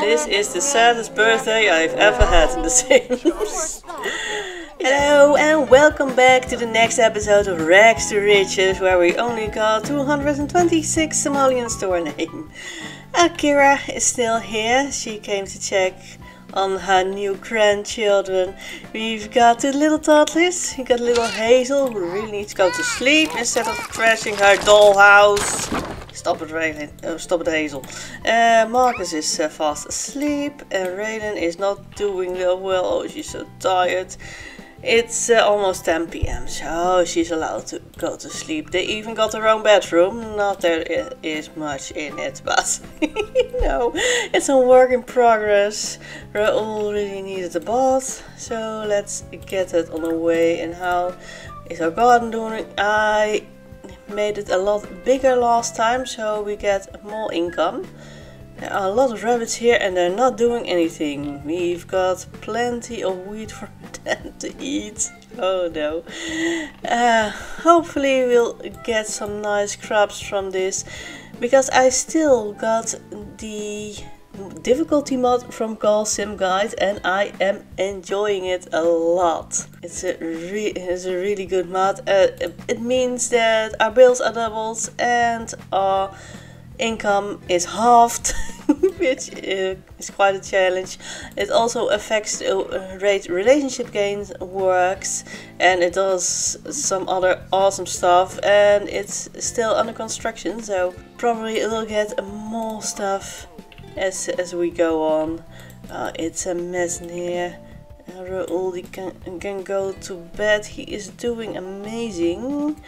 This is the saddest birthday I've ever had in The Sims. Hello and welcome back to the next episode of Rags to Riches where we only got 226 simoleons to our name. Akira is still here, she came to check on her new grandchildren. We've got two little toddlers, we got little Hazel who really needs to go to sleep instead of crashing her dollhouse. Stop it, Raylan. Oh, stop it, Hazel. Uh, Marcus is uh, fast asleep, and Raylan is not doing well. Oh, she's so tired. It's uh, almost 10 p.m., so she's allowed to go to sleep. They even got their own bedroom. Not there is much in it, but you know, it's a work in progress. Raoul really needed a bath, so let's get it on the way. And how is our garden doing? I made it a lot bigger last time so we get more income. There are a lot of rabbits here and they're not doing anything. We've got plenty of wheat for them to eat. Oh no. Uh, hopefully we'll get some nice crops from this because I still got the difficulty mod from Carl Sim Guide and I am enjoying it a lot. It's a, it's a really good mod. Uh, it means that our bills are doubled and our income is halved, which uh, is quite a challenge. It also affects the rate relationship gains works and it does some other awesome stuff and it's still under construction so probably it will get more stuff as, as we go on. Uh, it's a mess in here. Uh, Raoul can, can go to bed. He is doing amazing.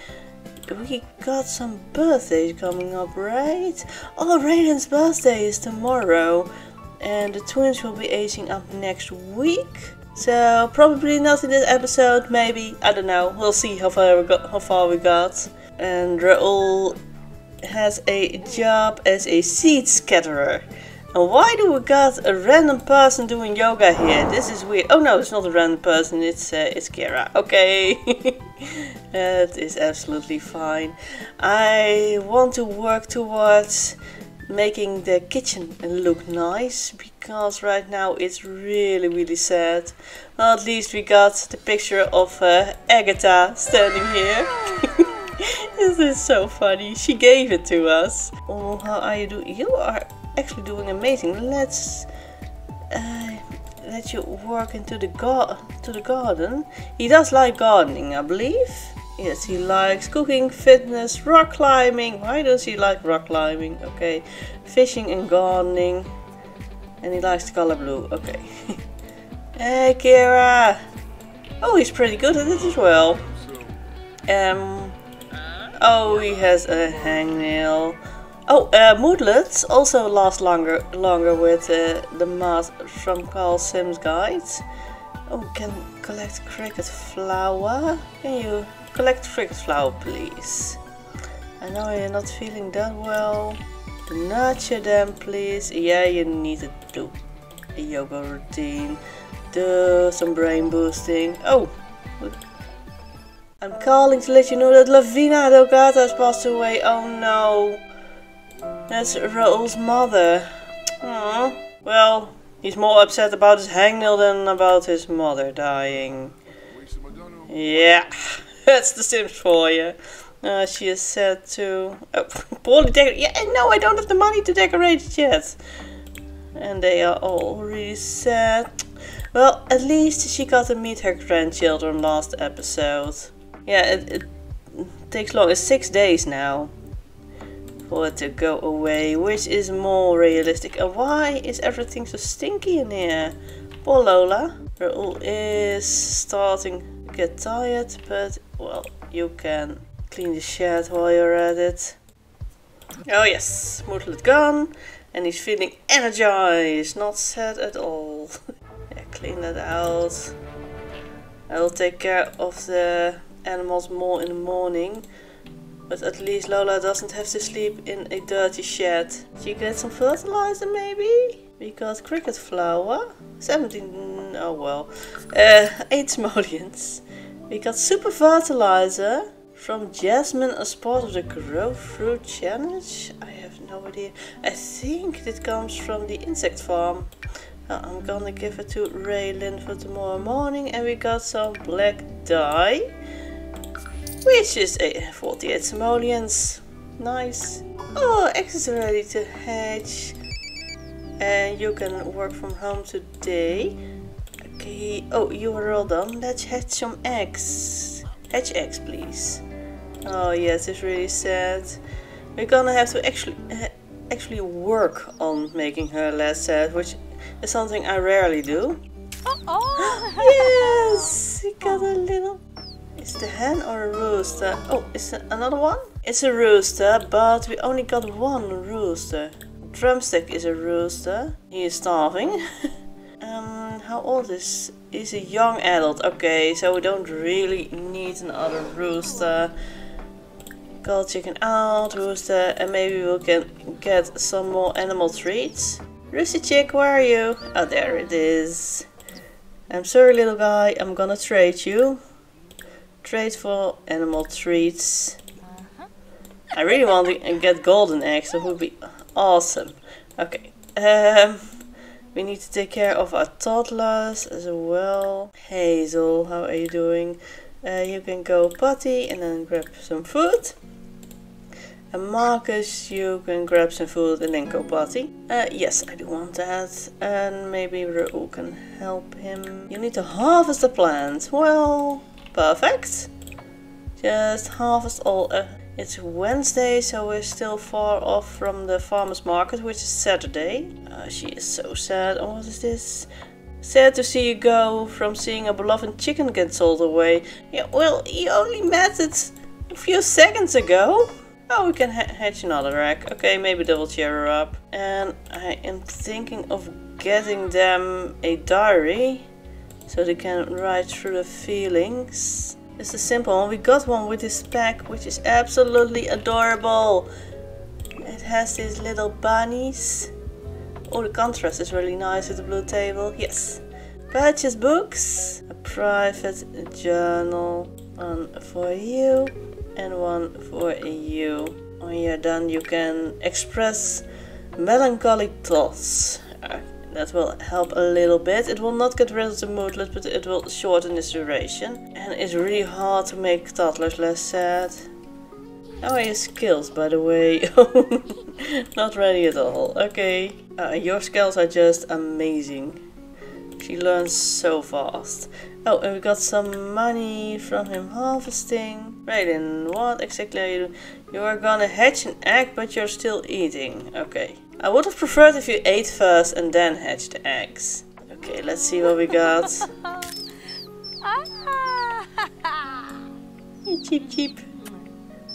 We got some birthdays coming up, right? Oh, Raylan's birthday is tomorrow. And the twins will be aging up next week. So probably not in this episode, maybe. I don't know. We'll see how far we got. How far we got. And Raoul has a job as a seed scatterer. And why do we got a random person doing yoga here? This is weird. Oh no, it's not a random person. It's uh, it's Kira. Okay, that is absolutely fine. I want to work towards making the kitchen look nice because right now it's really really sad. Well, at least we got the picture of uh, Agatha standing here. this is so funny. She gave it to us. Oh, how are you doing? You are actually doing amazing. Let's uh, let you work into the gar to the garden. He does like gardening, I believe. Yes, he likes cooking, fitness, rock climbing. Why does he like rock climbing? Okay, fishing and gardening. And he likes the color blue. Okay. hey, Kira. Oh, he's pretty good at it as well. Um. Oh, he has a hangnail. Oh, uh, moodlets also last longer longer with uh, the mask from Carl's Sims guides. Oh, can collect cricket flower. Can you collect cricket flower, please? I know you're not feeling that well. Nurture them, please. Yeah, you need to do a yoga routine. Do some brain boosting. Oh, I'm calling to let you know that Lavina Delgata has passed away. Oh no. That's Raoul's mother. Aww. Well, he's more upset about his hangnail than about his mother dying. Yeah, that's the Sims for you. Uh, she is sad too. Oh, poorly decorated. Yeah, no, I don't have the money to decorate it yet. And they are all really sad. Well, at least she got to meet her grandchildren last episode. Yeah, it, it takes long. It's six days now for it to go away, which is more realistic. And why is everything so stinky in here? Poor Lola. Raoul is starting to get tired, but well, you can clean the shed while you're at it. Oh yes, Moodlet gone, and he's feeling energized, not sad at all. yeah, clean that out. I'll take care of the animals more in the morning. But at least Lola doesn't have to sleep in a dirty shed. She get some fertilizer maybe? We got cricket flour. 17, oh well. Uh, 8 simoleons. We got super fertilizer from Jasmine as part of the Grow Fruit Challenge. I have no idea. I think it comes from the insect farm. Uh, I'm gonna give it to Raylan for tomorrow morning and we got some black dye. Which is a 48 simoleons. Nice. Oh, X is ready to hatch. And you can work from home today. Okay, oh, you are all done. Let's hatch some eggs. Hatch eggs, please. Oh yes, it's really sad. We're gonna have to actually uh, actually work on making her less sad, which is something I rarely do. Uh oh! yes, we got a little. Is the hen or a rooster? Oh, is it another one? It's a rooster, but we only got one rooster. Drumstick is a rooster. He is starving. um, how old is? He's a young adult. Okay, so we don't really need another rooster. Call chicken out, rooster, and maybe we can get some more animal treats. Rooster chick, where are you? Oh, there it is. I'm sorry, little guy. I'm gonna trade you. Trade for animal treats. I really want to get golden eggs. That would be awesome. Okay. Um, we need to take care of our toddlers as well. Hazel, how are you doing? Uh, you can go potty and then grab some food. And Marcus, you can grab some food and then go potty. Uh, yes, I do want that. And maybe Raul can help him. You need to harvest the plants. Well, perfect. Just harvest all. Uh, it's Wednesday, so we're still far off from the farmer's market, which is Saturday. Uh, she is so sad. Oh, what is this? Sad to see you go from seeing a beloved chicken get sold away. Yeah, well, you only met it a few seconds ago. Oh, we can ha hatch another egg. Okay, maybe will cheer her up. And I am thinking of getting them a diary. So they can write through the feelings. It's a simple one. We got one with this pack, which is absolutely adorable. It has these little bunnies. Oh, the contrast is really nice with the blue table. Yes. Purchase books. A private journal. One for you and one for you. When you're done, you can express melancholy thoughts. That will help a little bit. It will not get rid of the moodlet, but it will shorten its duration. And it's really hard to make toddlers less sad. How are your skills, by the way? not ready at all. Okay. Uh, your skills are just amazing. She learns so fast. Oh, and we got some money from him harvesting. And what exactly are you doing? You are gonna hatch an egg, but you're still eating. Okay. I would have preferred if you ate first and then hatched the eggs. Okay, let's see what we got. cheep cheep.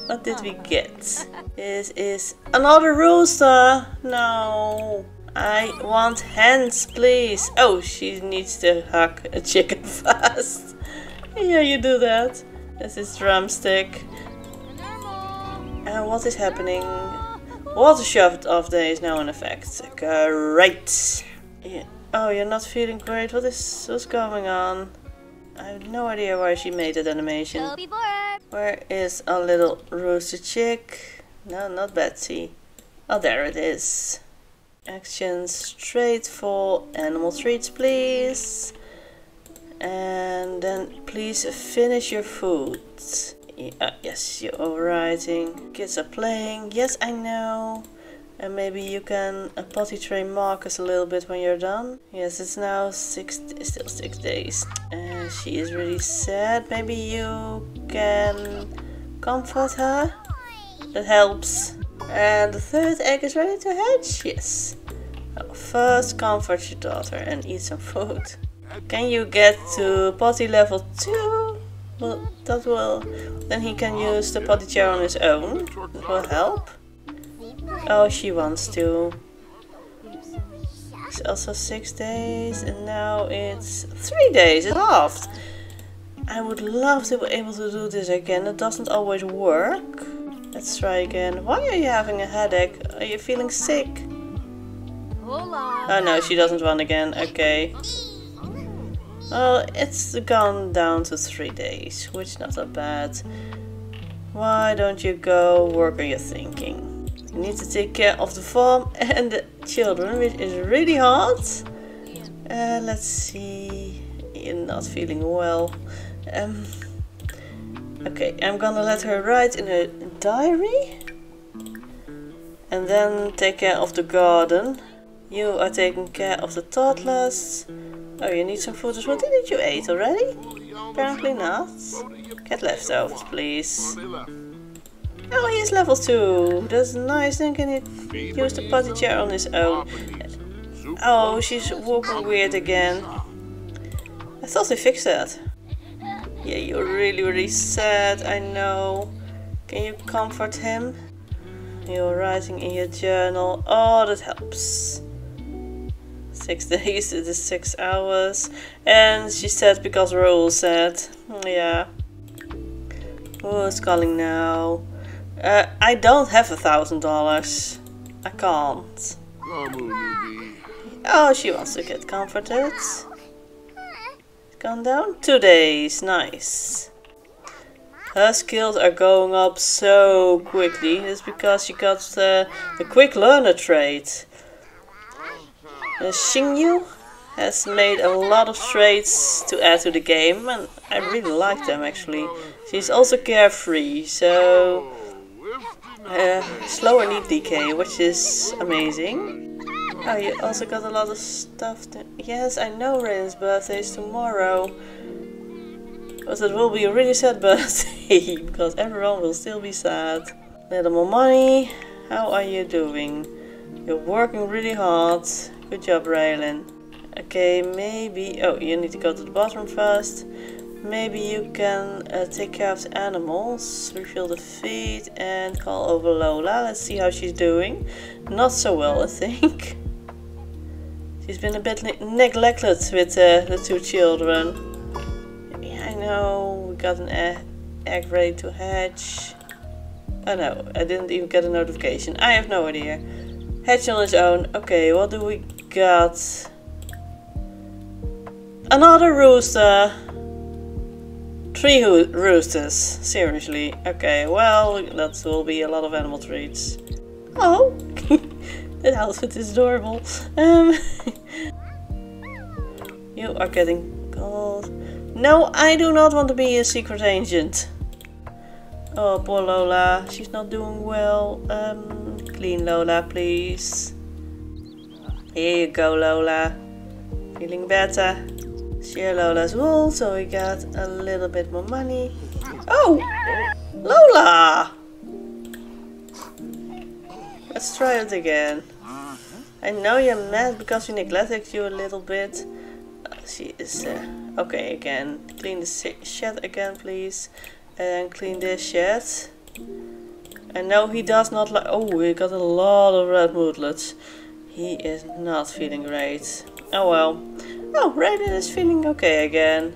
What did we get? This is another rooster. No. I want hands, please. Oh, she needs to hug a chicken fast. yeah, you do that. This is drumstick. And what is happening? Water shoved off day is now in effect. Great. Yeah. Oh, you're not feeling great. What is what's going on? I have no idea why she made that animation. Where is our little rooster chick? No, not Betsy. Oh, there it is. Actions straight for animal treats, please. And then please finish your food. Yeah, yes, you're writing. Kids are playing. Yes, I know. And maybe you can uh, potty train Marcus a little bit when you're done. Yes, it's now six, still six days. And she is really sad. Maybe you can comfort her. That helps. And the third egg is ready to hatch? Yes. first comfort your daughter and eat some food. Can you get to potty level 2? Well, that will... Then he can use the potty chair on his own. That will help. Oh, she wants to. It's also 6 days and now it's 3 days. It's halved. I would love to be able to do this again. It doesn't always work. Let's try again. Why are you having a headache? Are you feeling sick? Oh no, she doesn't run again. Okay. Well, it's gone down to three days, which not that bad. Why don't you go work on your thinking? You need to take care of the farm and the children, which is really hard. Uh, let's see. You're not feeling well. Um, okay, I'm gonna let her write in a diary. And then take care of the garden. You are taking care of the toddlers. Oh, you need some food as well. Didn't you eat already? Apparently not. Get leftovers, please. Oh, he is level 2. That's nice. Then can he use the potty chair on his own. Oh, she's walking weird again. I thought they fixed that. Yeah, you're really, really sad. I know. Can you comfort him? You're writing in your journal. Oh, that helps. Six days, it is six hours. And she said because Raoul said. Yeah. Who's calling now? Uh, I don't have a thousand dollars. I can't. Oh, she wants to get comforted. Gone down? Two days. Nice. Her skills are going up so quickly. It's because she got uh, the quick learner trait. Uh, Xingyu has made a lot of traits to add to the game and I really like them actually. She's also carefree, so uh, slow and need decay, which is amazing. Oh, you also got a lot of stuff. Yes, I know Raylan's birthday is tomorrow. But it will be a really sad birthday, because everyone will still be sad. Little more money. How are you doing? You're working really hard. Good job, Raylan. Okay, maybe... Oh, you need to go to the bathroom first. Maybe you can uh, take care of the animals, refill the feed and call over Lola. Let's see how she's doing. Not so well, I think. She's been a bit ne neglected with uh, the two children. Yeah, I know. We got an egg, egg ready to hatch. Oh no, I didn't even get a notification. I have no idea. Hatch on its own. Okay, what do we got? Another rooster. Three roosters. Seriously. Okay, well, that will be a lot of animal treats. Oh! that outfit is adorable. Um, you are getting cold. No, I do not want to be a secret agent. Oh, poor Lola. She's not doing well. Um, clean Lola, please. Here you go, Lola. Feeling better. Shear Lola's wool, so we got a little bit more money. Oh! Lola! Let's try it again. I know you're mad because we neglected you a little bit. Uh, she is... Uh, okay, again. Clean the shed again, please. And clean this shed. And no, he does not like... Oh, we got a lot of red moodlets. He is not feeling great. Oh well. Oh, Raiden is feeling okay again.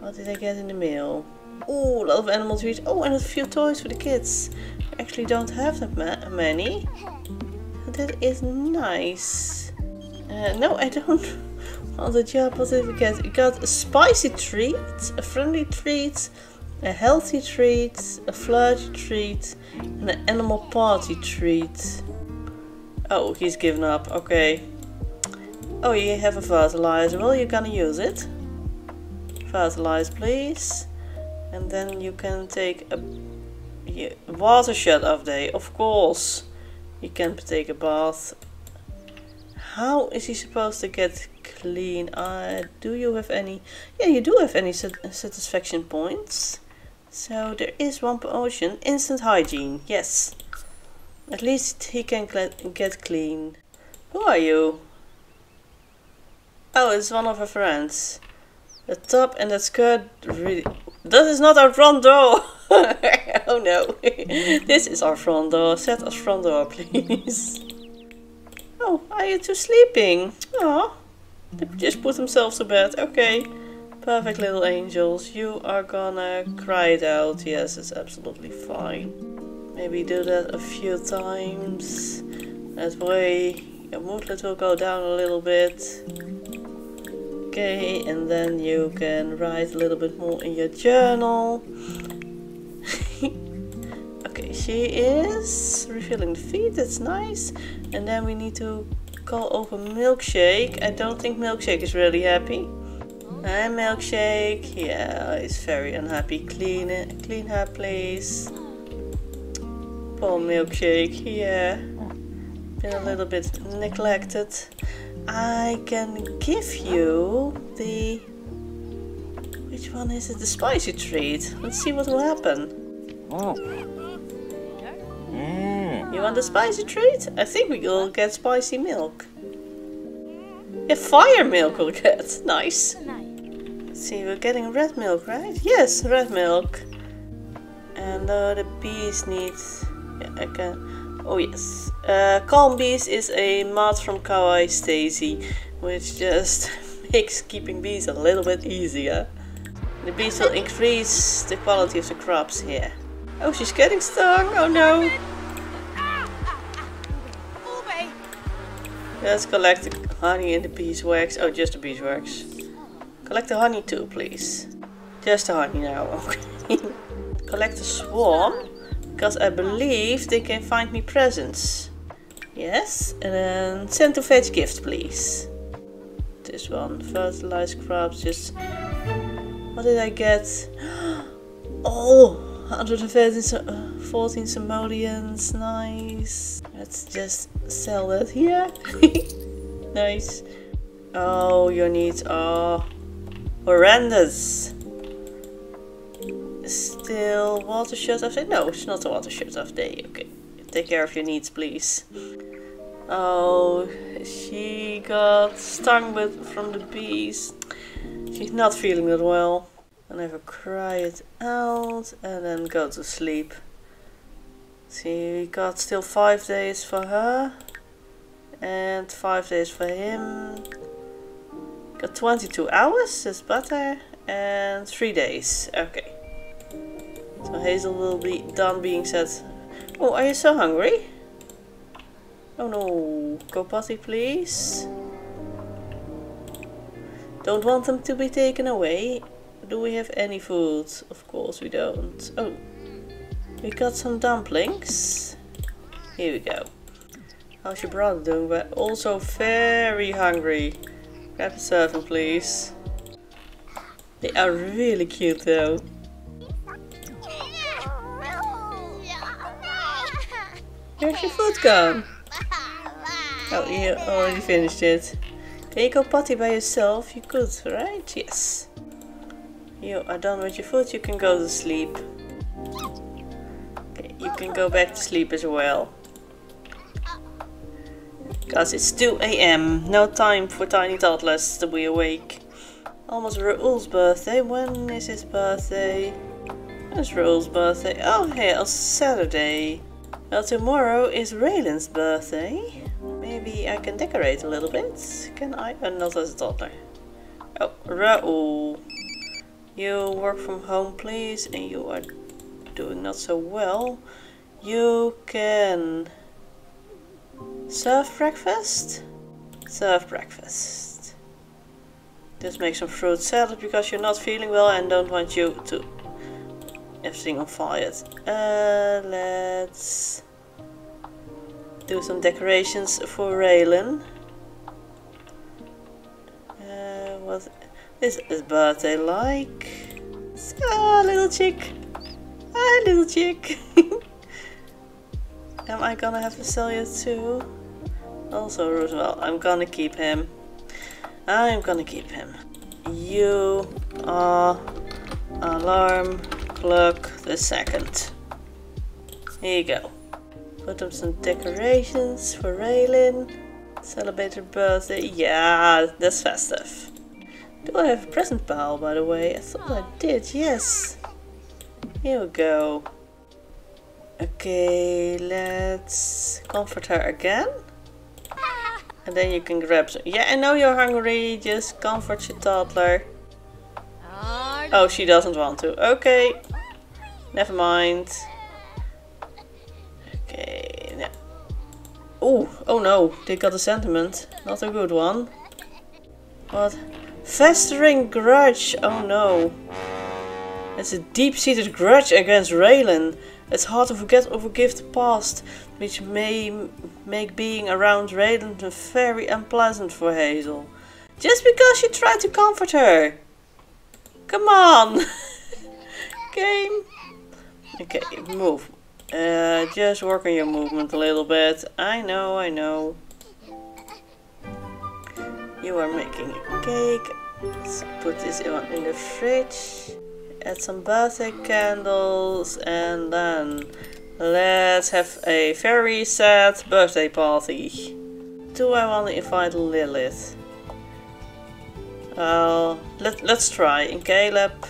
What did I get in the mail? Oh, a lot of animal treats. Oh, and a few toys for the kids. I actually don't have that ma many. That is nice. Uh, no, I don't want the job. What did we get? We got a spicy treat, a friendly treat, a healthy treat, a flirty treat, and an animal party treat. Oh, he's given up. Okay. Oh, you have a fertilizer. Well, you're gonna use it. Fertilize, please. And then you can take a yeah, water shed off day. Of course, you can take a bath. How is he supposed to get clean? Uh, do you have any? Yeah, you do have any sat satisfaction points. So there is one potion. Instant hygiene. Yes. At least he can get clean. Who are you? Oh, it's one of her friends. The top and the skirt really... Is not our front door! oh no. this is our front door. Set us front door, please. Oh, are you two sleeping? Oh, they just put themselves to bed. Okay. Perfect little angels. You are gonna cry it out. Yes, it's absolutely fine. Maybe do that a few times. That way your moodlet will go down a little bit. Okay, and then you can write a little bit more in your journal. okay, she is refilling the feed, that's nice. And then we need to call over Milkshake. I don't think Milkshake is really happy. And Milkshake, yeah, he's very unhappy. Clean it, clean her please. Milkshake, yeah. Been a little bit neglected. I can give you the... Which one is it? The spicy treat. Let's see what will happen. Oh. Mm. You want the spicy treat? I think we will get spicy milk. Yeah, fire milk we'll get. Nice. Let's see, we're getting red milk, right? Yes, red milk. And uh, the bees need... Can... Oh yes. Uh, Calm Bees is a mod from Kawaii Stacie, which just makes keeping bees a little bit easier. The bees will increase the quality of the crops here. Oh, she's getting stung. Oh no. Let's collect the honey and the beeswax. Oh, just the beeswax. Collect the honey too, please. Just the honey now. Okay. collect the swarm. Because I believe they can find me presents. Yes. And then send to fetch gift, please. This one. Fertilized crops. Just... What did I get? Oh! 114 uh, simoleons, nice. Let's just sell that here. nice. Oh, your needs are horrendous. Still water shut off day? No, it's not a water shut off day. Okay, take care of your needs, please. Oh, she got stung with from the bees. She's not feeling that well and have a cry it out and then go to sleep. See, we got still five days for her and five days for him. Got 22 hours, that's better, and three days. Okay. So Hazel will be done being said. Oh, are you so hungry? Oh no, go potty please. Don't want them to be taken away do we have any food? Of course we don't. Oh, we got some dumplings. Here we go. How's your brother doing? We're also very hungry. Grab a serving, please. They are really cute though. Where's your food gone? Oh, you already finished it. Can you go potty by yourself? You could, right? Yes. You are done with your food, you can go to sleep. Okay, you can go back to sleep as well. Because it's 2 a.m. No time for tiny toddlers to be awake. Almost Raoul's birthday. When is his birthday? When's Raoul's birthday? Oh, hey, on Saturday. Well, tomorrow is Raylan's birthday. Maybe I can decorate a little bit. Can I? Uh, not as a toddler. Oh, Raoul. You work from home please and you are doing not so well. You can serve breakfast? Serve breakfast. Just make some fruit salad because you're not feeling well and don't want you to everything on fire. Uh, let's do some decorations for Raylan. Uh, what is his birthday like? Ah, little chick. Ah, little chick. Am I gonna have to sell you too? Also Roosevelt, I'm gonna keep him. I'm gonna keep him. You are alarm clock the second. Here you go. Put up some decorations for Raylan. Celebrate her birthday. Yeah, that's festive. Do I have a present pile, by the way? I thought I did, yes. Here we go. Okay, let's comfort her again. And then you can grab some. Yeah, I know you're hungry. Just comfort your toddler. Oh, she doesn't want to. Okay. Never mind. Okay. Yeah. Oh, oh no. They got a sentiment. Not a good one. What? Festering grudge. Oh no. It's a deep-seated grudge against Raylan. It's hard to forget or forgive the past, which may make being around Raylan very unpleasant for Hazel. Just because she tried to comfort her. Come on! Game. Okay, move. Uh, just work on your movement a little bit. I know, I know. You are making a cake. Let's put this in the fridge. Add some birthday candles and then let's have a very sad birthday party. Do I want to invite Lilith? Well, let, let's try. And Caleb,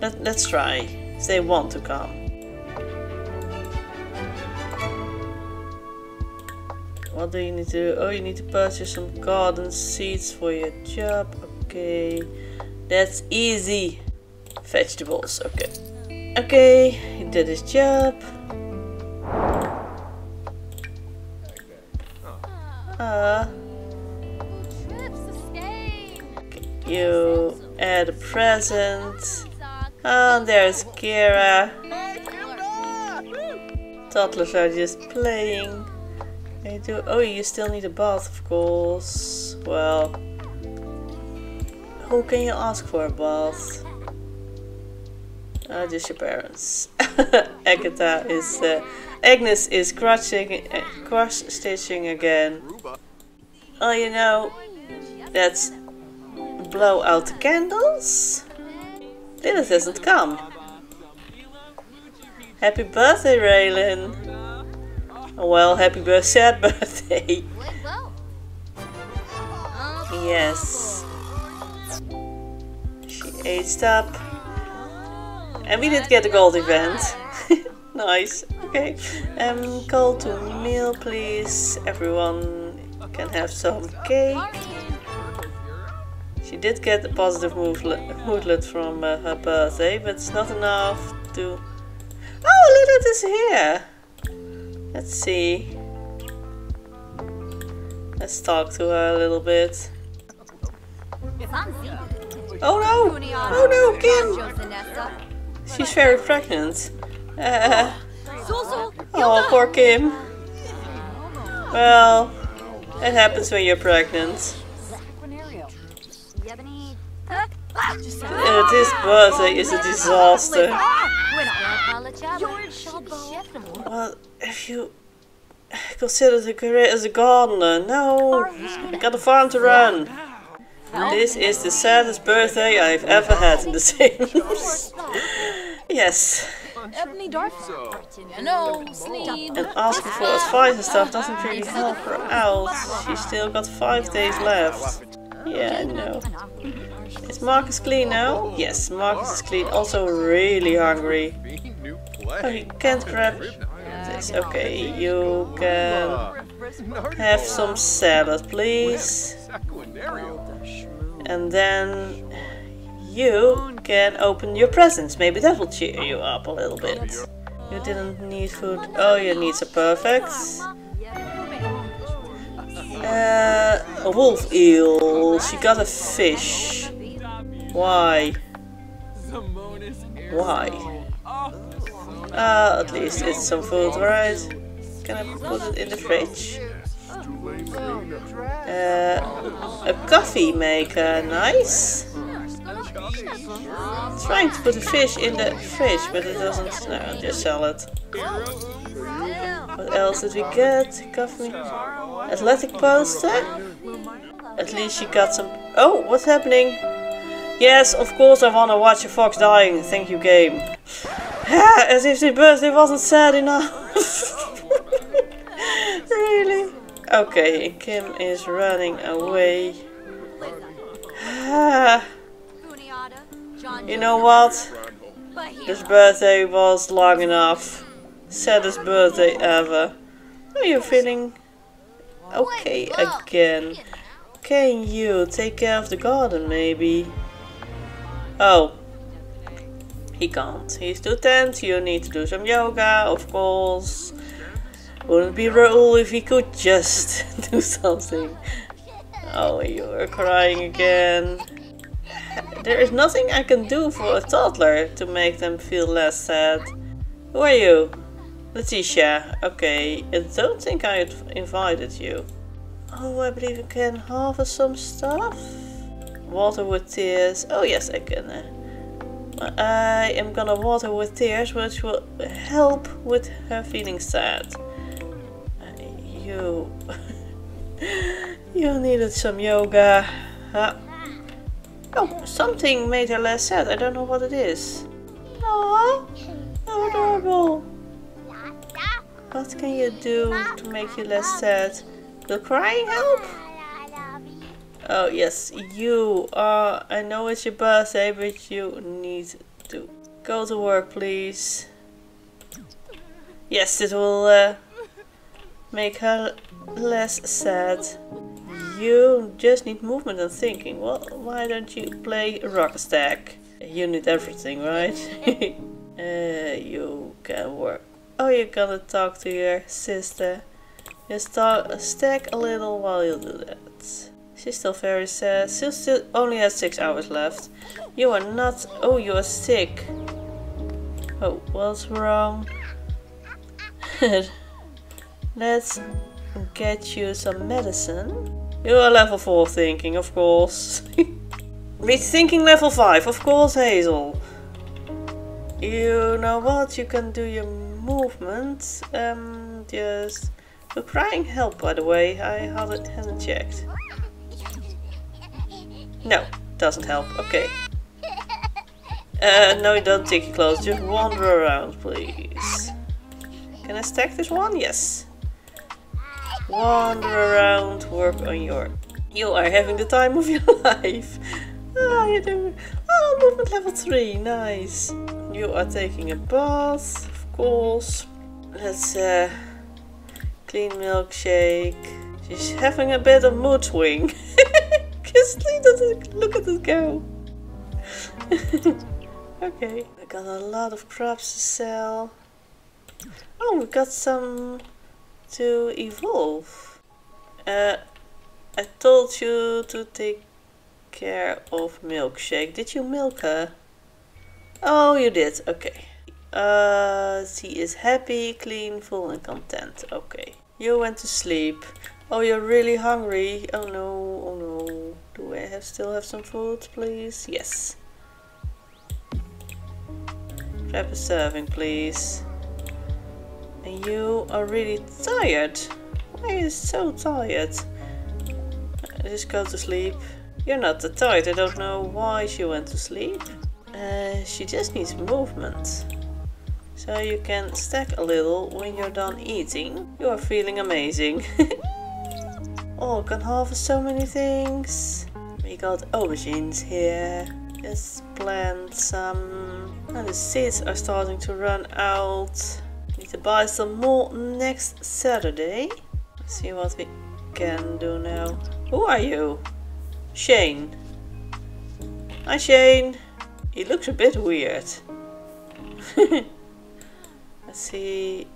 let, let's try. They want to come. What do you need to do? Oh, you need to purchase some garden seeds for your job. Okay, that's easy. Vegetables, okay. Okay, he did his job. Uh, you add a present. And there's Kira. Toddlers are just playing. They do. Oh, you still need a bath, of course. Well, who can you ask for a bath? Uh, just your parents. Agatha is. Uh, Agnes is crushing, uh, cross stitching again. Oh, you know, let's blow out the candles. Lilith hasn't come. Happy birthday, Raylan. Well, happy birthday, sad birthday. yes. She aged up. And we did get a gold event. nice. Okay. Um, call to meal, please. Everyone can have some cake. She did get a positive moodlet from uh, her birthday, but it's not enough to... Oh, Lilith is here! Let's see. Let's talk to her a little bit. Oh no! Oh no, Kim! She's very pregnant. Uh, oh, poor Kim. Well, it happens when you're pregnant. This birthday is a disaster. Well, if you consider the career as a gardener, no, I got a farm to run. This is the saddest birthday I've ever had in The Sims. yes. And asking for advice and stuff doesn't really help her out. She's still got five days left. Yeah, I know. Is Marcus clean now? Yes, Marcus is clean. Also really hungry. Oh, he can't grab this. Okay, you can have some salad, please. And then you can open your presents. Maybe that will cheer you up a little bit. You didn't need food. Oh, your needs are perfect. Uh, a wolf eel. She got a fish. Why? Why? Uh, at least it's some food, right? Can I put it in the fridge? Uh, a coffee maker, nice. Trying to put a fish in the fridge, but it doesn't. No, just sell it. What else did we get? Coffee. Athletic poster. At least she got some. Oh, what's happening? Yes, of course I wanna watch a fox dying. Thank you, game. As if the birthday wasn't sad enough. really? Okay, Kim is running away. Ah. You know what? This birthday was long enough. Saddest birthday ever. Are you feeling okay again? Can you take care of the garden maybe? Oh. He can't. He's too tense. You need to do some yoga, of course. Wouldn't be Raul if he could just do something. Oh, you are crying again. There is nothing I can do for a toddler to make them feel less sad. Who are you? Letitia. Okay, I don't think I invited you. Oh, I believe you can harvest some stuff. Water with tears. Oh yes, I can. I am gonna water with tears, which will help with her feeling sad. You... you needed some yoga. Huh? Oh, something made her less sad. I don't know what it is. Aww, adorable. What can you do to make you less sad? Will crying help? Oh yes, you are. I know it's your birthday, but you need to go to work, please. Yes, it will uh, make her less sad. You just need movement and thinking. Well, why don't you play rock stack? You need everything, right? uh, you can work. Oh, you're gonna talk to your sister. Just talk, stack a little while you do that. She's still very sad. She still only has six hours left. You are not... Oh, you are sick. Oh, what's wrong? Let's get you some medicine. You are level 4 thinking, of course. Rethinking level 5, of course, Hazel. You know what? You can do your movement. Um, just... The crying help, by the way. I haven't, checked. No, doesn't help. Okay. Uh, no, don't take your clothes. Just wander around, please. Can I stack this one? Yes. Wander around, work on your... You are having the time of your life. Ah, you're doing... Oh, movement level 3. Nice. You are taking a bath, of course. Let's uh, clean milkshake. She's having a bit of mood swing. Look at it go. okay. I got a lot of crops to sell. Oh, we got some to evolve. Uh, I told you to take care of Milkshake. Did you milk her? Oh, you did. Okay. Uh, she is happy, clean, full and content. Okay. You went to sleep. Oh, you're really hungry. Oh no, oh no. Do I have still have some food, please? Yes. Grab a serving, please. And you are really tired. Why are you so tired? Just go to sleep. You're not that tired. I don't know why she went to sleep. Uh, she just needs movement. So you can stack a little when you're done eating. You are feeling amazing. Oh, can harvest so many things. We got aubergines here. Let's plant some. And the seeds are starting to run out. To buy some more next Saturday. Let's see what we can do now. Who are you? Shane. Hi Shane. He looks a bit weird. Let's see.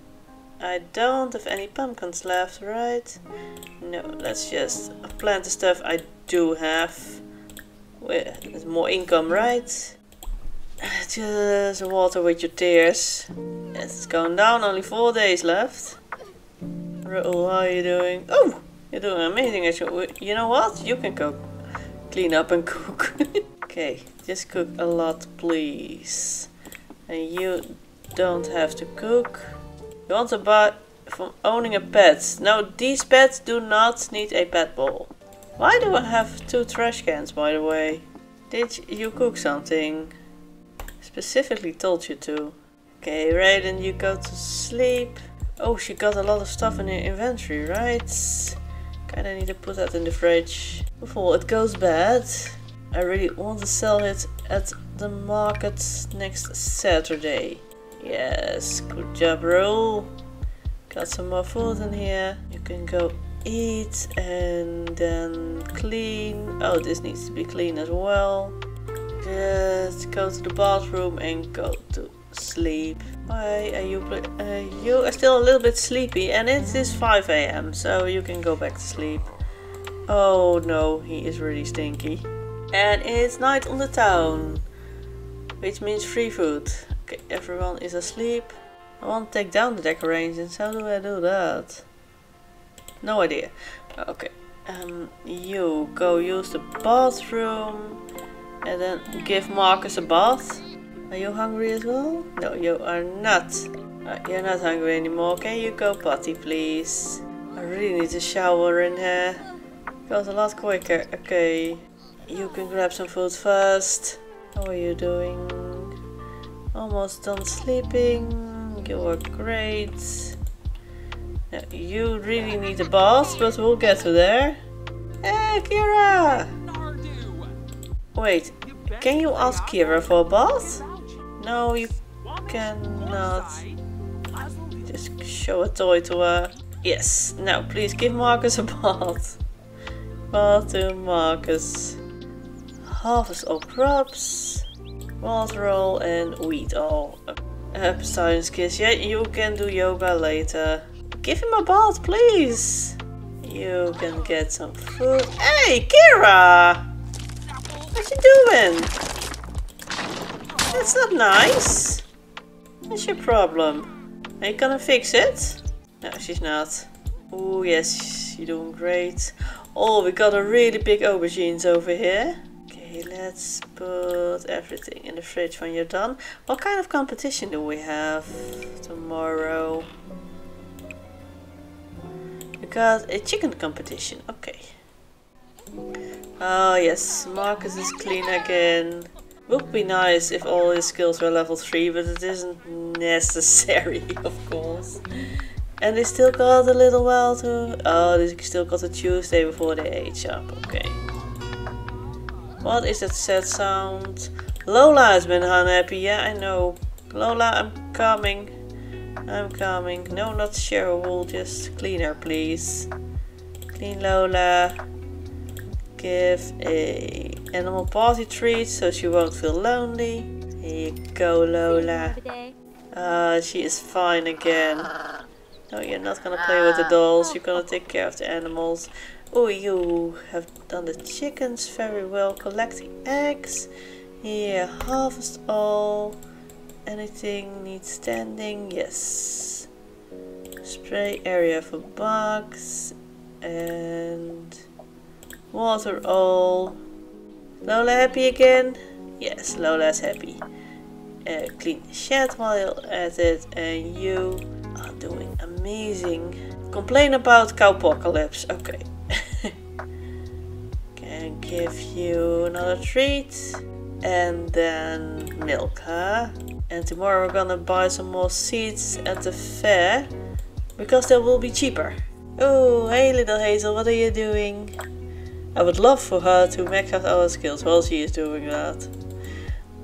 I don't have any pumpkins left, right? No, let's just plant the stuff I do have. With more income, right? Just water with your tears. It's going down, only four days left. Raoul, oh, how are you doing? Oh, you're doing amazing. You know what? You can cook. Clean up and cook. okay, just cook a lot, please. And you don't have to cook. You want to buy from owning a pet. No, these pets do not need a pet bowl. Why do I have two trash cans, by the way? Did you cook something? Specifically told you to. Okay, Raiden, you go to sleep. Oh, she got a lot of stuff in her inventory, right? Kinda need to put that in the fridge. Before it goes bad, I really want to sell it at the market next Saturday. Yes, good job, Raoul. Got some more food in here. You can go eat and then clean. Oh, this needs to be clean as well. Just go to the bathroom and go to sleep. Why are you? Uh, you are still a little bit sleepy, and it is 5 a.m. So you can go back to sleep. Oh no, he is really stinky. And it's night on the town, which means free food. Okay, everyone is asleep. I want to take down the decorations. How do I do that? No idea. Okay. Um, you go use the bathroom and then give Marcus a bath. Are you hungry as well? No, you are not. Uh, you're not hungry anymore. Can you go potty, please? I really need a shower in here. Goes a lot quicker. Okay. You can grab some food first. How are you doing? Almost done sleeping. You are great. Now, you really need a bath, but we'll get to there. Hey, Kira! Wait, can you ask Kira for a bath? No, you cannot. Just show a toy to her. Yes, now please give Marcus a bath. Bath to Marcus. Harvest all crops, water all and wheat all. Uh, science kids, yeah, you can do yoga later. Give him a bath, please. You can get some food. Hey, Kira! What you doing? That's not nice. What's your problem? Are you gonna fix it? No, she's not. Oh, yes, you're doing great. Oh, we got a really big aubergines over here. Okay, let's put everything in the fridge when you're done. What kind of competition do we have tomorrow? We got a chicken competition. Okay. Oh yes, Marcus is clean again. Would be nice if all his skills were level 3, but it isn't necessary, of course. And they still got a little while to... Oh, they still got a Tuesday before they age up. Okay. What is that sad sound? Lola has been unhappy. Yeah, I know. Lola, I'm coming. I'm coming. No, not Cheryl. Just clean her, please. Clean Lola. Give a animal party treat so she won't feel lonely. Here you go, Lola. Uh, she is fine again. No, you're not gonna play with the dolls. You're gonna take care of the animals. Oh, you have done the chickens very well. Collecting eggs. Here, harvest all. Anything needs standing? Yes. Spray area for bugs. And water all. Lola happy again? Yes, Lola's happy. Uh, clean the shed while at it. And you are doing amazing. Complain about cowpocalypse. Okay can give you another treat and then milk, huh? And tomorrow we're gonna buy some more seeds at the fair because they will be cheaper. Oh, hey little Hazel, what are you doing? I would love for her to max out our skills while she is doing that.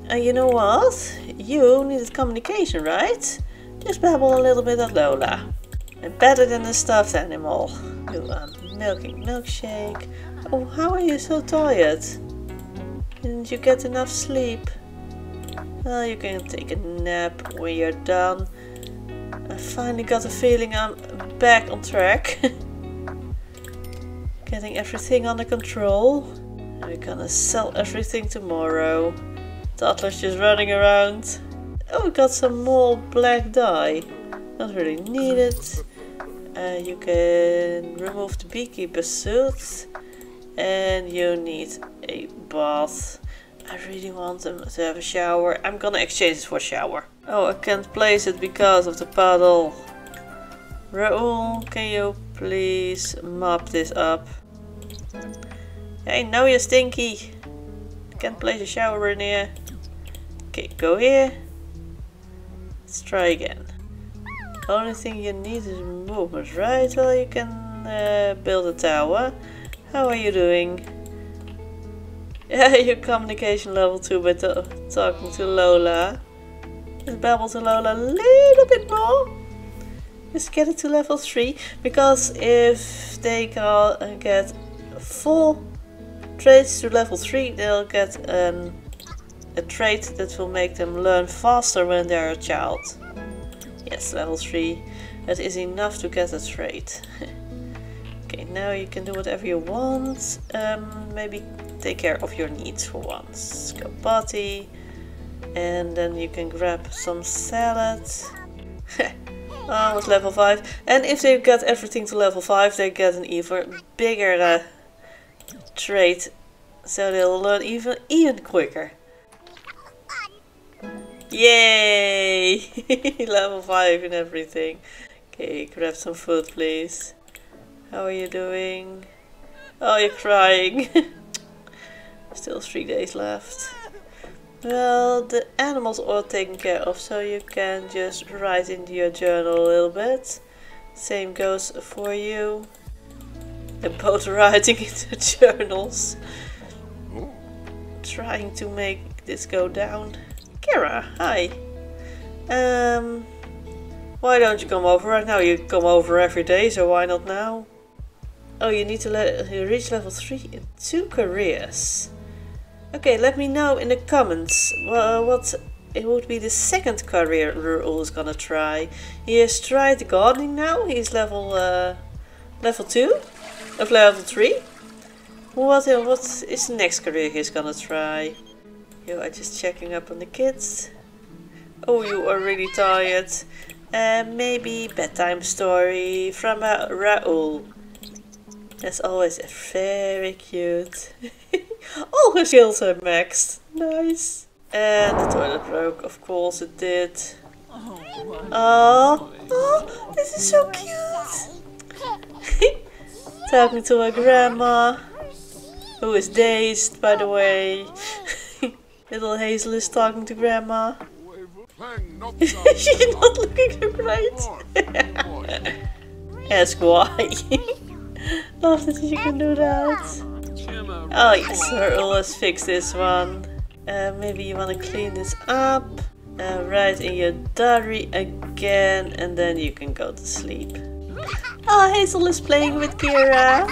And you know what? You needed communication, right? Just babble a little bit at Lola. And better than a stuffed animal. You are milking milkshake. Oh, how are you so tired? Didn't you get enough sleep? Well, you can take a nap when you're done. I finally got a feeling I'm back on track. Getting everything under control. We're gonna sell everything tomorrow. Toddler's just running around. Oh, we got some more black dye. Not really needed. Uh, you can remove the beekeeper suit and you need a bath. I really want them to have a shower. I'm gonna exchange it for a shower. Oh, I can't place it because of the puddle. Raoul, can you please mop this up? Hey, no you're stinky. Can't place a shower in here. Okay, go here. Let's try again. Only thing you need is movement, right? Well, you can uh, build a tower. How are you doing? Yeah, your communication level 2 by talking to Lola. Just babble to Lola a little bit more. Just get it to level 3. Because if they get full traits to level 3, they'll get um, a trait that will make them learn faster when they're a child. Yes, level 3. That is enough to get a trait. okay, now you can do whatever you want. Um, maybe take care of your needs for once. Go potty. And then you can grab some salad. Almost level 5. And if they get everything to level 5, they get an even bigger uh, trait. So they'll learn even, even quicker. Yay! level 5 and everything. Okay, grab some food please. How are you doing? Oh, you're crying. Still three days left. Well, the animals are taken care of, so you can just write into your journal a little bit. Same goes for you. Both writing into journals. Trying to make this go down. Kira, hi. Um, why don't you come over right now? You come over every day, so why not now? Oh, you need to let you reach level 3 in two careers. Okay, let me know in the comments well, what it would be the second career is gonna try. He has tried gardening now, he's level uh, level 2 of level 3. What, uh, what is the next career he's gonna try? You are just checking up on the kids. Oh, you are really tired. Uh, maybe bedtime story from uh, Raoul. That's always very cute. All her skills are maxed. Nice. And the toilet broke, of course it did. Oh, oh this is so cute. Talking to her grandma, who is dazed, by the way. Little Hazel is talking to grandma. She's not looking great. Ask why. Love that you can do that. Oh yes, Raoul has fix this one. Uh, maybe you want to clean this up. Uh, write in your diary again and then you can go to sleep. Oh, Hazel is playing with Kira.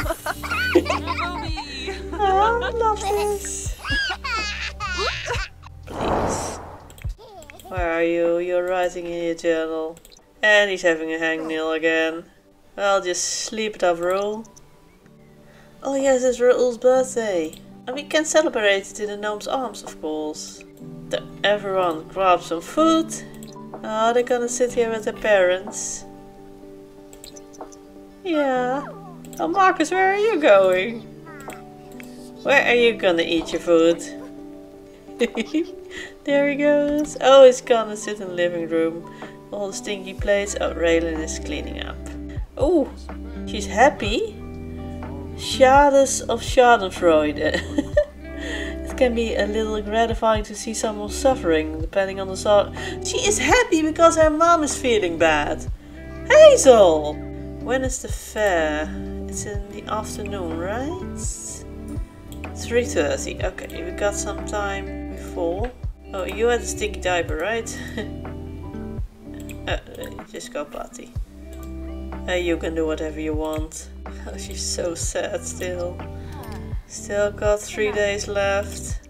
oh, love this. Please. Where are you? You're writing in your journal. And he's having a hangnail again. Well, just sleep it off, Raoul. Oh yes, it's Raoul's birthday. And we can celebrate it in the gnome's arms, of course. The, everyone grab some food. Oh, they're gonna sit here with their parents. Yeah. Oh, Marcus, where are you going? Where are you gonna eat your food? there he goes. Oh, he's gonna sit in the living room. All the stinky plates. Oh, Raylan is cleaning up. Oh, she's happy. Shades of Schadenfreude. it can be a little gratifying to see someone suffering, depending on the sort. She is happy because her mom is feeling bad. Hazel! When is the fair? It's in the afternoon, right? 3.30. Okay, we got some time before. Oh, you had a sticky diaper, right? uh, just go party. Uh, you can do whatever you want. Oh, she's so sad still. Still got three days left.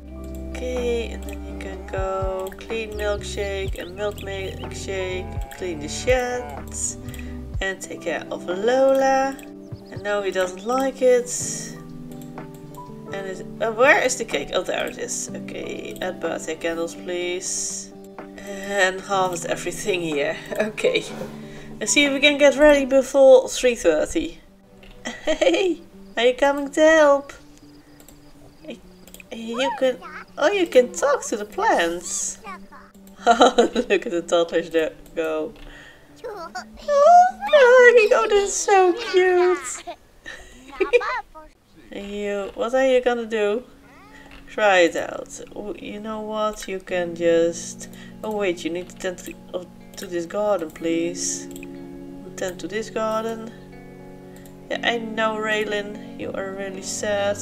Okay, and then you can go clean milkshake and milk milkshake, clean the sheds, and take care of Lola. And no, he doesn't like it. And it, uh, where is the cake? Oh, there it is. Okay, add birthday candles, please. And harvest everything here. Okay. Let's see if we can get ready before 3.30. Hey, are you coming to help? You can... Oh, you can talk to the plants. Oh, look at the toddlers there go. Oh, there you go, that's so cute. you, what are you gonna do? Try it out. You know what, you can just... Oh wait, you need to tend to, oh, to this garden, please. Tend to this garden. Yeah, I know, Raylan, you are really sad.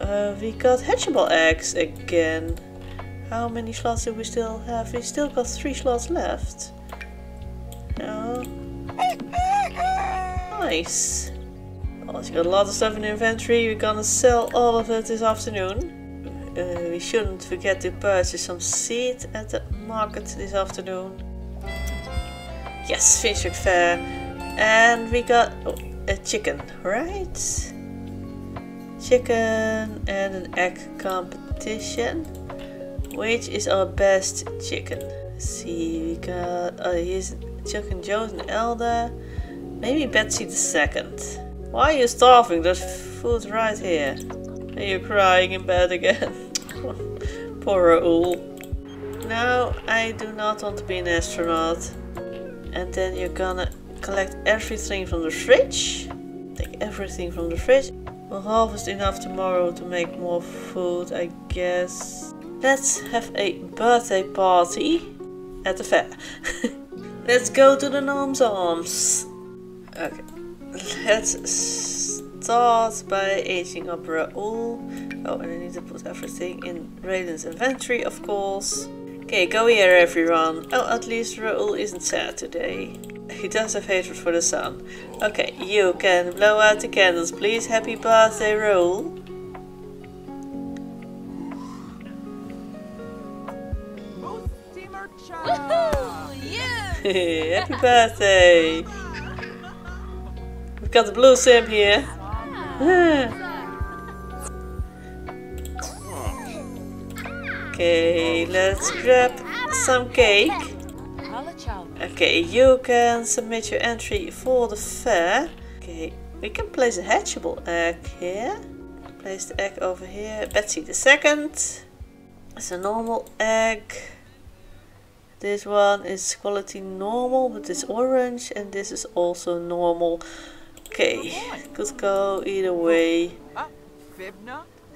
Uh, we got hatchable eggs again. How many slots do we still have? We still got three slots left. No. Nice. Well, you got a lot of stuff in the inventory. We're gonna sell all of it this afternoon. Uh, we shouldn't forget to purchase some seed at the market this afternoon. Yes, fish fair. And we got... Oh, a chicken, right? Chicken and an egg competition. Which is our best chicken? Let's see, we got. Oh, here's Chuck and Joe's and Elda. Maybe Betsy the second. Why are you starving? There's food right here. And you're crying in bed again. Poor Raoul. No, I do not want to be an astronaut. And then you're gonna collect everything from the fridge. Take everything from the fridge. We'll harvest enough tomorrow to make more food, I guess. Let's have a birthday party at the fair. Let's go to the Gnome's Arms. Okay, let's start by aging up Raoul. Oh, and I need to put everything in Raylan's inventory, of course. Okay, go here everyone. Oh, at least Raoul isn't sad today. He does have hatred for the sun. Okay, you can blow out the candles, please. Happy birthday, Raoul. Happy birthday! We've got the blue sim here. okay, let's grab some cake. Okay, you can submit your entry for the fair. Okay, we can place a hatchable egg here. Place the egg over here. Betsy the second. It's a normal egg. This one is quality normal, but it's orange, and this is also normal. Okay, could go either way.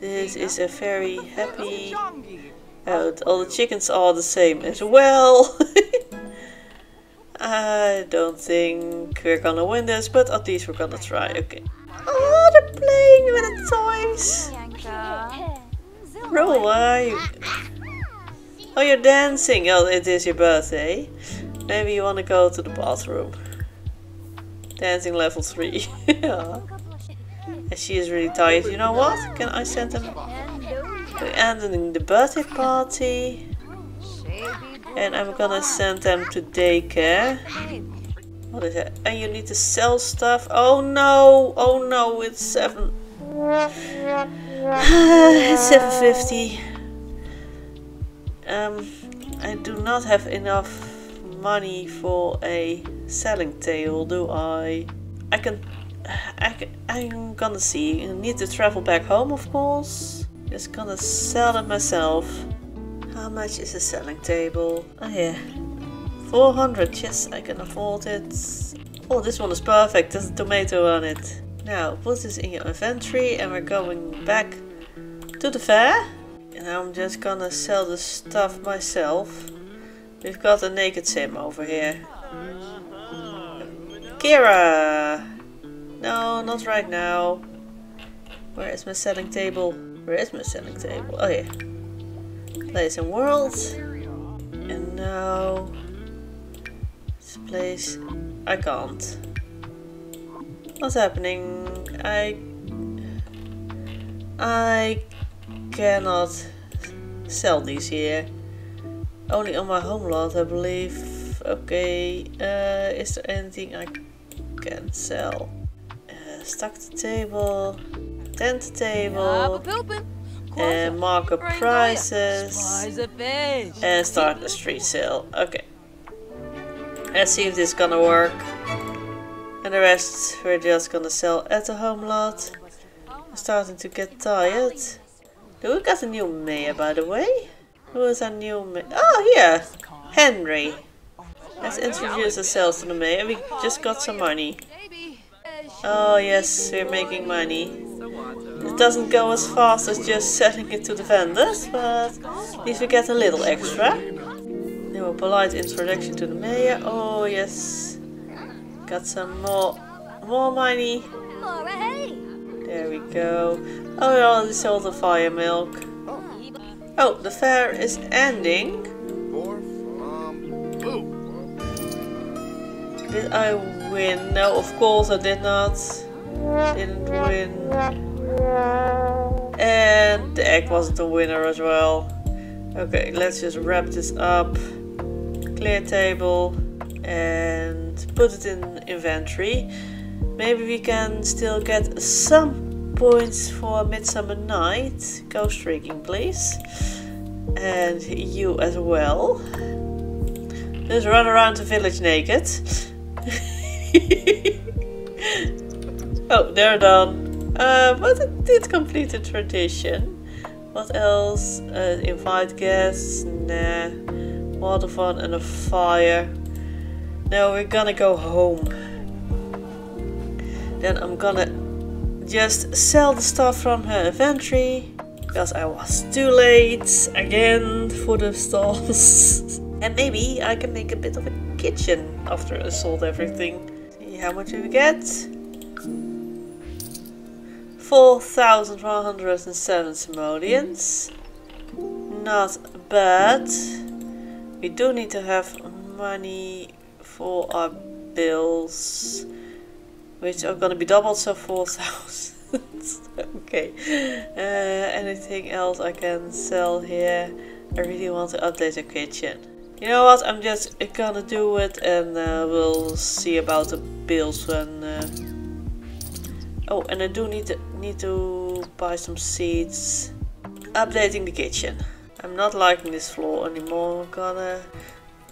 This is a very happy... Oh, all the chickens are the same as well. I don't think we're gonna win this, but at least we're gonna try. Okay. Oh, they're playing with the toys. Roll, why? Oh, you're dancing. Oh, it is your birthday. Maybe you want to go to the bathroom. Dancing level 3. yeah. And she is really tired. You know what? Can I send them? We're ending the birthday party. And I'm gonna send them to daycare. What is it? And you need to sell stuff. Oh no! Oh no! It's seven. it's seven fifty. Um, I do not have enough money for a selling table, do I? I can, I can, I'm gonna see. I need to travel back home, of course. Just gonna sell it myself. How much is a selling table? Oh yeah, 400. Yes, I can afford it. Oh, this one is perfect. There's a tomato on it. Now, put this in your inventory and we're going back to the fair. And I'm just gonna sell the stuff myself. We've got a naked sim over here. Kira! No, not right now. Where is my selling table? Where is my selling table? Oh yeah. Place in world. And now... This place... I can't. What's happening? I... I cannot sell these here. Only on my home lot, I believe. Okay, uh, is there anything I can sell? Uh, stock the table, tent table, and markup prices, and start the street sale. Okay. Let's see if this is gonna work. And the rest we're just gonna sell at the home lot. I'm starting to get tired. Do we got a new mayor, by the way? Who is our new mayor? Oh, here! Henry. Let's introduce ourselves to the mayor. We just got some money. Oh, yes, we're making money. It doesn't go as fast as just selling it to the vendors, but at least we get a little extra. Now a polite introduction to the mayor. Oh, yes. Got some more, more money. There we go. Oh, we already sold the fire milk. Oh, the fair is ending. Did I win? No, of course I did not. Didn't win. And the egg wasn't a winner as well. Okay, let's just wrap this up. Clear table. And put it in inventory. Maybe we can still get some points for Midsummer Night. Ghost Rigging, please. And you as well. Just run around the village naked. oh, they're done. Uh, but it did complete the tradition. What else? Uh, invite guests? Nah. Water fun and a fire. No, we're gonna go home. Then I'm gonna just sell the stuff from her inventory. Because I was too late again for the stalls. and maybe I can make a bit of a kitchen after I sold everything. See how much we get? 4,107 simoleons. Not bad. We do need to have money for our bills. Which are gonna be doubled, so 4,000. okay. Uh, anything else I can sell here? I really want to update the kitchen. You know what? I'm just gonna do it and uh, we'll see about the bills when... Uh... Oh, and I do need to, need to buy some seeds. Updating the kitchen. I'm not liking this floor anymore. I'm gonna...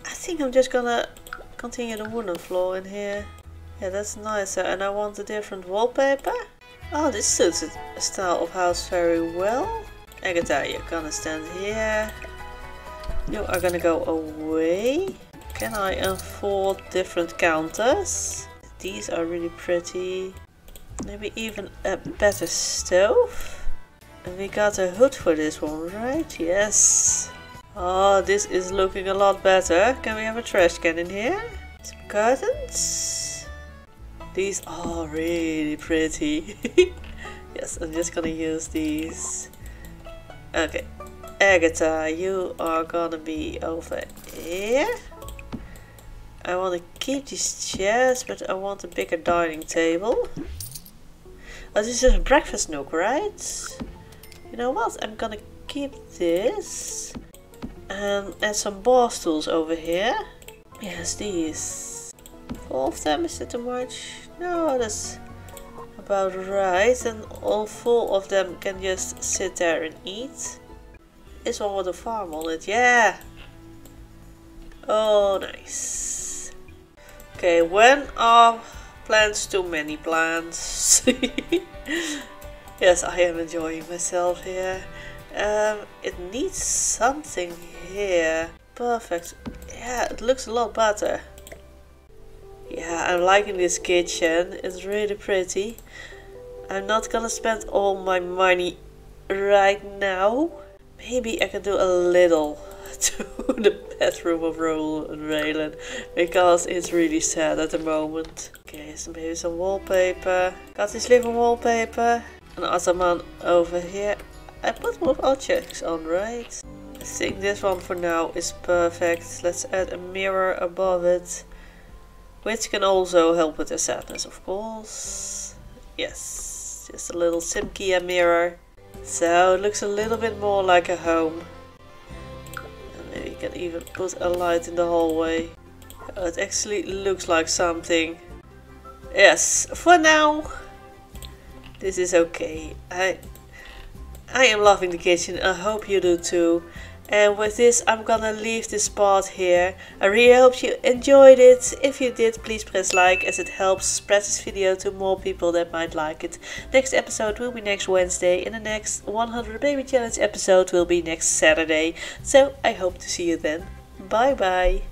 I think I'm just gonna continue the wooden floor in here. Yeah, that's nicer. And I want a different wallpaper. Oh, this suits the style of house very well. Agatha, you're gonna stand here. You are gonna go away. Can I afford different counters? These are really pretty. Maybe even a better stove. And we got a hood for this one, right? Yes. Oh, this is looking a lot better. Can we have a trash can in here? Some curtains. These are really pretty. yes, I'm just gonna use these. Okay, Agatha, you are gonna be over here. I want to keep these chairs, but I want a bigger dining table. Oh, this is a breakfast nook, right? You know what? I'm gonna keep this. And add some bar stools over here. Yes, these. Four of them, is that too much? No, that's about right. And all four of them can just sit there and eat. This one with a farm on it, yeah! Oh, nice. Okay, when are plants too many plants? yes, I am enjoying myself here. Um, it needs something here. Perfect. Yeah, it looks a lot better. Yeah, I'm liking this kitchen. It's really pretty. I'm not gonna spend all my money right now. Maybe I can do a little to the bedroom of Roland and Raylan because it's really sad at the moment. Okay, so maybe some wallpaper. Got this living wallpaper. An ottoman over here. I put more objects on, right? I think this one for now is perfect. Let's add a mirror above it. Which can also help with the sadness, of course. Yes, just a little Simkia mirror. So it looks a little bit more like a home. And maybe you can even put a light in the hallway. Oh, it actually looks like something. Yes, for now, this is okay. I I am loving the kitchen. I hope you do too. And with this, I'm gonna leave this part here. I really hope you enjoyed it. If you did, please press like as it helps spread this video to more people that might like it. Next episode will be next Wednesday and the next 100 Baby Challenge episode will be next Saturday. So I hope to see you then. Bye bye.